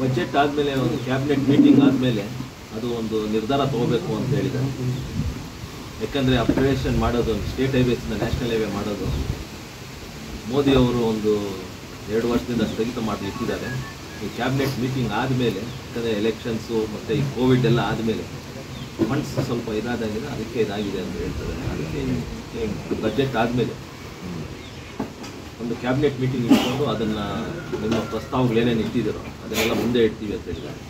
Budget ಆದಮೇಲೆ, ಒಂದು cabinet meeting ಆದಮೇಲೆ ಅದು ಒಂದು ನಿರ್ಧಾರ ತಗೋಬೇಕು ಅಂತ ಹೇಳಿದ್ದಾರೆ. ಯಾಕಂದರೆ ಅಪ್ಗ್ರೇಡೇಷನ್ ಮಾಡೋದು ಸ್ಟೇಟ್ ಹೈವೇಸ್ನ ನ್ಯಾಷನಲ್ ಹೈವೇ ಮಾಡೋದು, ಮೋದಿ ಅವರು ಒಂದು ಎರಡು ವರ್ಷದಿಂದ ಸ್ಥಗಿತ ಮಾಡಿ ಇಟ್ಟಿದ್ದಾರೆ. ಈ ಕ್ಯಾಬಿನೆಟ್ ಮೀಟಿಂಗ್ ಆದಮೇಲೆ, ಯಾಕಂದರೆ ಎಲೆಕ್ಷನ್ಸು ಮತ್ತು ಈ ಕೋವಿಡ್ ಎಲ್ಲ ಆದಮೇಲೆ ಫಂಡ್ಸ್ ಸ್ವಲ್ಪ ಇದಾದಾಗಿದೆ ಅದಕ್ಕೆ ಇದಾಗಿದೆ ಅಂತ ಹೇಳ್ತಾರೆ. ಅದಕ್ಕೆ ಬಜೆಟ್ ಆದಮೇಲೆ ಒಂದು ಕ್ಯಾಬಿನೆಟ್ ಮೀಟಿಂಗ್ ಇಟ್ಕೊಂಡು ಅದನ್ನು ನಿಮ್ಮ ಪ್ರಸ್ತಾವಗಳು ಏನೇನು ಇಟ್ಟಿದ್ದೀರೋ ಅದನ್ನೆಲ್ಲ ಮುಂದೆ ಇಡ್ತೀವಿ ಅಂತ ಹೇಳಿದ್ದಾರೆ.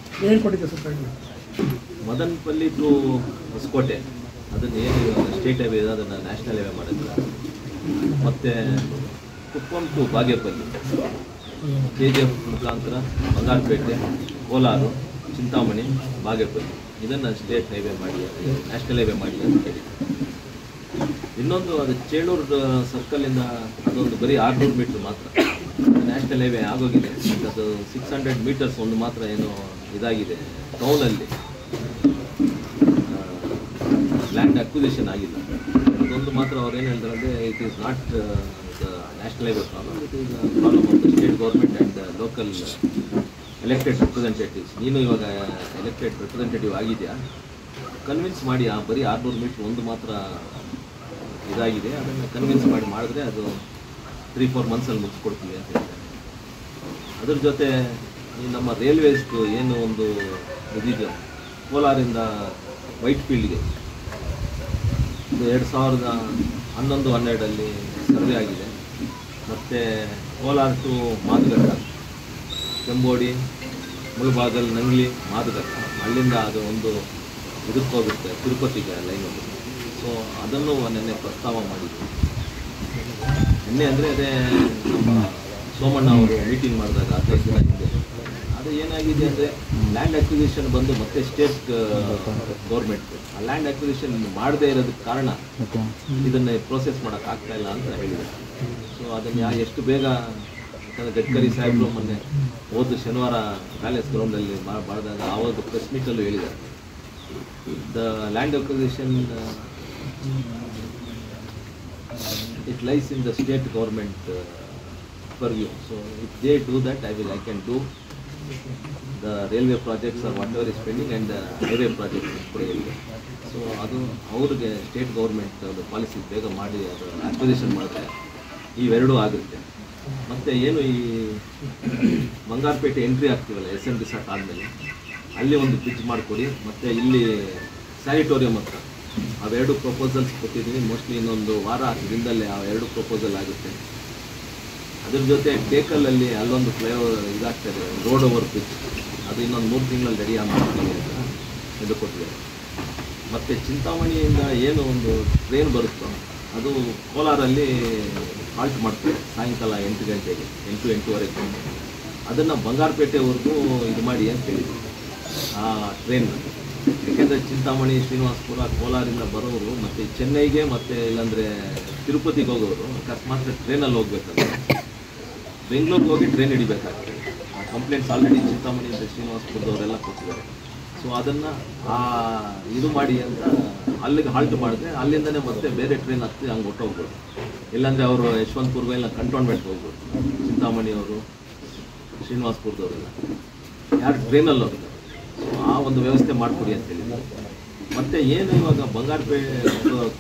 ಟು ಹೊಸಕೋಟೆ. ಅದನ್ನು ಏನು ಸ್ಟೇಟ್ ಹೈವೇ ಇದೆ ಅದನ್ನು ನ್ಯಾಷನಲ್ ಹೈವೇ ಮಾಡಿದ್ರು. ಮತ್ತು Kuppam to Bagepalli K G F ಮುಖಾಂತರ ಬಂಗಾರಪೇಟೆ ಕೋಲಾರ ಚಿಂತಾಮಣಿ ಬಾಗೇಪಲ್ಲಿ. ಇದನ್ನು ಸ್ಟೇಟ್ ಹೈವೇ ಮಾಡಿ ನ್ಯಾಷನಲ್ ಹೈವೇ ಮಾಡಿ ಅಂತ ಹೇಳಿ ಇನ್ನೊಂದು ಅದು ಚೇಳೂರು ಸರ್ಕಲಿಂದ ಅದೊಂದು ಬರೀ ಆರ್ನೂರು ಮೀಟ್ರ್ ಮಾತ್ರ. ನ್ಯಾಷನಲ್ ಹೈವೇ ಆಗೋಗಿದೆ. ಅದು ಸಿಕ್ಸ್ ಹಂಡ್ರೆಡ್ ಮೀಟರ್ಸ್ ಒಂದು ಮಾತ್ರ ಏನು ಇದಾಗಿದೆ ಟೌನಲ್ಲಿ ಲ್ಯಾಂಡ್ ಅಕ್ವಿಸಿಷನ್ ಆಗಿಲ್ಲ ಅದೊಂದು ಮಾತ್ರ ಅವ್ರು ಏನು ಹೇಳ್ತಾರೆ ಅಂದರೆ it is not national highway problem it is problem of the state government and local elected representatives ನೀನು ಇವಾಗ ಎಲೆಕ್ಟೆಡ್ ರೆಪ್ರೆಸೆಂಟೇಟಿವ್ ಆಗಿದೆಯಾ? ಕನ್ವಿನ್ಸ್ ಮಾಡಿ ಆ ಬರೀ ಆರ್ನೂರು ಮೀಟ್ರ್ ಒಂದು ಮಾತ್ರ ಇದಾಗಿದೆ, ಅದನ್ನು ಕನ್ವಿನ್ಸ್ ಮಾಡಿ ಮಾಡಿದ್ರೆ ಅದು ತ್ರೀ ಫೋರ್ ಮಂತ್ಸಲ್ಲಿ ಮುಗಿಸ್ಕೊಡ್ತೀವಿ ಅಂತ ಹೇಳ್ತಾರೆ. ಅದ್ರ ಜೊತೆ ಈ ನಮ್ಮ ರೈಲ್ವೇಸ್ದು ಏನು ಒಂದು ಇದಿದೆ, ಕೋಲಾರಿಂದ ವೈಟ್ ಫೀಲ್ಡ್ಗೆ ಇದು ಎರಡು ಸಾವಿರದ ಹನ್ನೊಂದು, ಹನ್ನೆರಡಲ್ಲಿ ಸರ್ವೆ ಆಗಿದೆ. ಮತ್ತು ಕೋಲಾರ ಟು ಮಾದಘಟ್ಟ ಕೆಂಬೋಡಿ, ಮುಳುಬಾಗಲ್, ನಂಗ್ಲಿ ಮಾದಘಟ್ಟ ಅಲ್ಲಿಂದ ಅದು ಒಂದು ಇದಕ್ಕೆ ಹೋಗುತ್ತೆ, ತಿರುಪತಿಗೆ ಲೈನ್ ಸೊ ಅದನ್ನು ನಿನ್ನೆ ಪ್ರಸ್ತಾವ ಮಾಡಿದ್ವಿ ನಿನ್ನೆ ಅಂದರೆ ಅದೇ ನಮ್ಮ ಸೋಮಣ್ಣ ಅವರು ಮೀಟಿಂಗ್ ಮಾಡಿದಾಗ ಹದಿನೈದು ದಿನ ಹಿಂದೆ. ಅದು ಏನಾಗಿದೆ ಅಂದರೆ ಲ್ಯಾಂಡ್ ಅಕ್ವಿಸಿಷನ್ ಬಂದು ಮತ್ತೆ ಸ್ಟೇಟ್ ಗೌರ್ಮೆಂಟ್ ಆ ಲ್ಯಾಂಡ್ ಅಕ್ವಿಸಿಷನ್ ಮಾಡದೇ ಇರೋದಕ್ಕೆ ಕಾರಣ ಇದನ್ನು ಪ್ರೋಸೆಸ್ ಆಗ್ತಾ ಇಲ್ಲ ಅಂತ ಹೇಳಿದ್ದಾರೆ ಸೊ ಅದನ್ನು ಎಷ್ಟು ಬೇಗ ಯಾಕಂದರೆ ಗಡ್ಕರಿ ಸಾಹೇಬರು ಮೊನ್ನೆ ಹೋದ ಶನಿವಾರ ಪ್ಯಾಲೇಸ್ ಗ್ರೌಂಡಲ್ಲಿ ಮಾಡಿದಾಗ ಆವತ್ತು ಪ್ರೆಸ್ ಮೀಟಲ್ಲೂ ಹೇಳಿದ್ದಾರೆ. The land acquisition it lies in the state government uh, purview. So if they do that, I will, I can do the railway projects or whatever is pending and the highway projects so adu so ಅದು ಅವ್ರಿಗೆ state government ಅದು policy ಬೇಗ ಮಾಡಿ ಅದು acquisition ಮಾಡಿದ್ರೆ ಇವೆರಡೂ ಆಗುತ್ತೆ ಮತ್ತು ಏನು ಈ ಬಂಗಾರಪೇಟೆ ಎಂಟ್ರಿ ಆಗ್ತೀವಲ್ಲ ಎಸ್ ಎನ್ ರಿಸಾರ್ಟ್ ಆದಮೇಲೆ ಅಲ್ಲಿ ಒಂದು ಬ್ರಿಡ್ಜ್ ಮಾಡಿಕೊಡಿ ಮತ್ತು ಇಲ್ಲಿ ಸ್ಯಾನಿಟೋರಿಯಂ ಹತ್ರ ಅವೆರಡು ಪ್ರಪೋಸಲ್ಸ್ ಕೊಟ್ಟಿದ್ದೀನಿ. ಮೋಸ್ಟ್ಲಿ ಇನ್ನೊಂದು ವಾರ ದಿನದಲ್ಲೇ ಆ ಎರಡು ಪ್ರಪೋಸಲ್ ಆಗುತ್ತೆ. ಅದ್ರ ಜೊತೆ ಟೇಕಲಲ್ಲಿ ಅಲ್ಲೊಂದು ಫ್ಲೈಓವರ್ ಇದಾಗ್ತದೆ ರೋಡ್ ಓವರ್ ಬ್ರಿಡ್ಜ್ ಅದು ಇನ್ನೊಂದು ಮೂರು ತಿಂಗಳಲ್ಲಿ ರೆಡಿ ಮಾಡ್ತೀವಿ ಅಂತ ಇದು ಕೊಟ್ಟಿದ್ದಾರೆ ಮತ್ತು ಚಿಂತಾಮಣಿಯಿಂದ ಏನು ಒಂದು ಟ್ರೈನ್ ಬರುತ್ತೋ, ಅದು ಕೋಲಾರಲ್ಲಿ ಹಾಲ್ಟ್ ಮಾಡ್ತೀವಿ ಸಾಯಂಕಾಲ ಎಂಟು ಗಂಟೆಗೆ, ಎಂಟು, ಎಂಟೂವರೆಗೆ. ಅದನ್ನು ಬಂಗಾರಪೇಟೆವರೆಗೂ ಇದು ಮಾಡಿ ಅಂತ ಹೇಳಿದ್ರು ಆ ಟ್ರೈನ್ ಯಾಕೆಂದರೆ ಚಿಂತಾಮಣಿ ಶ್ರೀನಿವಾಸಪುರ ಕೋಲಾರಿಂದ ಬರೋರು, ಮತ್ತು ಚೆನ್ನೈಗೆ ಮತ್ತು ಇಲ್ಲಾಂದರೆ ತಿರುಪತಿಗೆ ಹೋಗೋರು, ಅಕಸ್ಮಾತ್ ಟ್ರೈನಲ್ಲಿ ಹೋಗ್ಬೇಕಂದ್ರೆ ಬೆಂಗಳೂರಿಗೆ ಹೋಗಿ ಟ್ರೈನ್ ಹಿಡಿಬೇಕಾಗ್ತದೆ. ಆ ಕಂಪ್ಲೇಂಟ್ಸ್ ಆಲ್ರೆಡಿ ಚಿಂತಾಮಣಿ ಅಂತ ಶ್ರೀನಿವಾಸಪುರದವರೆಲ್ಲ ಕೊಟ್ಟಿದ್ದಾರೆ. ಸೊ ಅದನ್ನು ಆ ಇದು ಮಾಡಿ ಅಂತ ಅಲ್ಲಿಗೆ ಹಾಲ್ಟ್ ಮಾಡಿದ್ರೆ ಅಲ್ಲಿಂದನೇ ಮತ್ತೆ ಬೇರೆ ಟ್ರೈನ್ ಹತ್ತಿ ಹಂಗೆ ಹೊಟ್ಟೋಗ್ಬೋದು ಇಲ್ಲಾಂದರೆ ಅವರು ಯಶವಂತಪುರ್ಗೆ ಎಲ್ಲ ಕಂಟೋನ್ಮೆಂಟ್ ಹೋಗ್ಬೋದು. ಚಿಂತಾಮಣಿಯವರು ಶ್ರೀನಿವಾಸಪುರದವರೆಲ್ಲ ಯಾರು ಟ್ರೈನಲ್ಲಿ ಹೋಗ್ತಾರೆ? ಒಂದು ವ್ಯವಸ್ಥೆ ಮಾಡಿಕೊಡಿ ಅಂತ ಹೇಳಿದ್ರು. ಮತ್ತೆ ಏನು ಇವಾಗ ಬಂಗಾರಪೇಟೆ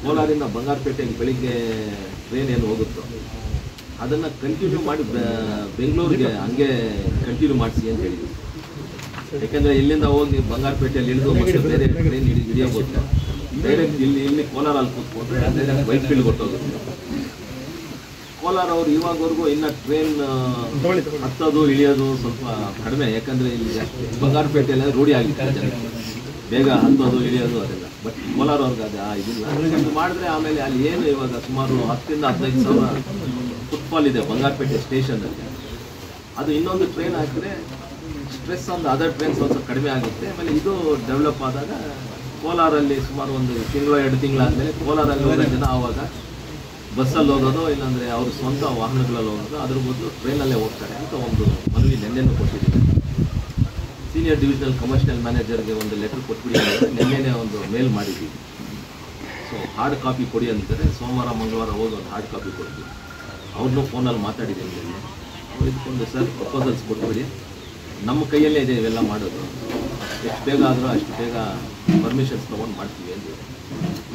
ಕೋಲಾರಿಂದ ಬಂಗಾರಪೇಟೆಗೆ ಬೆಳಿಗ್ಗೆ ಟ್ರೈನ್ ಏನು ಹೋಗುತ್ತೋ, ಅದನ್ನು ಕಂಟಿನ್ಯೂ ಮಾಡಿ ಬೆಂಗಳೂರಿಗೆ ಹಂಗೆ ಕಂಟಿನ್ಯೂ ಮಾಡಿಸಿ ಅಂತ ಹೇಳಿದ್ರು. ಯಾಕಂದ್ರೆ ಇಲ್ಲಿಂದ ಹೋಗಿ ಬಂಗಾರಪೇಟೆಯಲ್ಲಿ ಇಳಿದು ಮತ್ತೆ ಬೇರೆ ಟ್ರೈನ್ ಹಿಡಿ ಹಿಡಿಯೋಬೋದು ಡೈರೆಕ್ಟ್ ಇಲ್ಲಿ ಇಲ್ಲಿ ಕೋಲಾರಲ್ಲಿ ಕೂತ್ಕೊಂಡ್ರೆ ಡೈರೆಕ್ಟ್ ವೈಟ್ ಫೀಲ್ಡ್ ಕೊಟ್ಟೋಗುತ್ತೆ. ಕೋಲಾರ ಅವರು ಇವಾಗವರೆಗೂ ಇನ್ನ ಟ್ರೈನ್ ಹತ್ತೋದು, ಇಳಿಯೋದು ಸ್ವಲ್ಪ ಕಡಿಮೆ. ಯಾಕಂದ್ರೆ ಇಲ್ಲಿ ಬಂಗಾರಪೇಟೆಯಲ್ಲಿ ರೂಢಿ ಜನಕ್ಕೆ. ಬೇಗ ಹತ್ತೋದು, ಇಳಿಯೋದು ಅದೆಲ್ಲ. ಬಟ್ ಕೋಲಾರ ಅವ್ರಿಗೆ ಅದು ಇದಿಲ್ಲ. ಮಾಡಿದ್ರೆ ಆಮೇಲೆ ಅಲ್ಲಿ ಏನು ಇವಾಗ ಸುಮಾರು ಹತ್ತರಿಂದ ಹದಿನೈದು ಸಾವಿರ ಫುಟ್ಬಾಲ್ ಇದೆ ಬಂಗಾರಪೇಟೆ ಸ್ಟೇಷನಲ್ಲಿ ಅದು ಇನ್ನೊಂದು ಟ್ರೈನ್ ಹಾಕಿದ್ರೆ ಸ್ಟ್ರೆಸ್ ಒಂದು ಅದರ್ ಟ್ರೈನ್ಸ್ ಸ್ವಲ್ಪ ಕಡಿಮೆ ಆಗುತ್ತೆ. ಆಮೇಲೆ ಇದು ಡೆವಲಪ್ ಆದಾಗ ಕೋಲಾರಲ್ಲಿ ಸುಮಾರು ಒಂದು ತಿಂಗಳು, ಎರಡು ತಿಂಗಳಾದಮೇಲೆ ಕೋಲಾರಲ್ಲಿ ಜನ ಆವಾಗ ಬಸ್ಸಲ್ಲಿ ಹೋಗೋದು, ಇಲ್ಲಾಂದರೆ ಅವ್ರ ಸ್ವಂತ ವಾಹನಗಳಲ್ಲಿ ಹೋಗೋದು, ಅದ್ರ ಬದಲು ಟ್ರೈನಲ್ಲೇ ಹೋಗ್ತಾರೆ ಅಂತ ಒಂದು ಮನವಿ ನಿನ್ನೆನೂ ಕೊಟ್ಟಿದ್ದೀನಿ. ಸೀನಿಯರ್ ಡಿವಿಷನಲ್ ಕಮರ್ಷಿಯಲ್ ಮ್ಯಾನೇಜರ್ಗೆ ಒಂದು ಲೆಟರ್ ಕೊಟ್ಬಿಡಿ ನೆನ್ನೆನೆ ಒಂದು ಮೇಲ್ ಮಾಡಿದ್ದೀವಿ ಸೊ ಹಾರ್ಡ್ ಕಾಪಿ ಕೊಡಿ ಅಂತಾರೆ ಸೋಮವಾರ, ಮಂಗಳವಾರ ಹೋಗಿ ಒಂದು ಹಾರ್ಡ್ ಕಾಪಿ ಕೊಡ್ತೀವಿ ಅವ್ರನ್ನೂ ಫೋನಲ್ಲಿ ಮಾತಾಡಿದ್ದೀನಿ ಅವ್ರು ಇದಕ್ಕೊಂದು ಸರ್ ಪ್ರಪೋಸಲ್ಸ್ ಕೊಟ್ಬಿಡಿ. ನಮ್ಮ ಕೈಯಲ್ಲೇ ಇದೆ ಇವೆಲ್ಲ ಮಾಡೋದು. ಎಷ್ಟು ಬೇಗ ಆದರೂ ಅಷ್ಟು ಬೇಗ ಪರ್ಮಿಷನ್ಸ್ ತೊಗೊಂಡು ಮಾಡ್ತೀವಿ ಅಂದ್ರೆ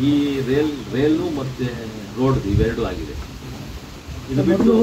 ಈ ರೇಲ್ ರೇಲು ಮತ್ತು ರೋಡ್ ಇವೆರಡೂ ಆಗಿದೆ. ಇದು ಬಿಟ್ಟು